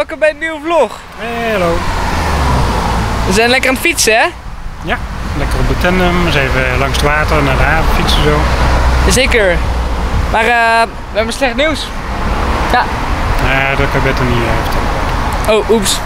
welkom bij een nieuwe vlog. Hey, hallo. We zijn lekker aan het fietsen, hè? Ja, lekker op de tandem. Eens even langs het water naar de haven fietsen zo. Zeker. Maar eh, we hebben slecht nieuws. Ja. Nee, dat kan beter niet eh, vertellen. Oh, oeps.